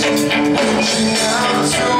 Now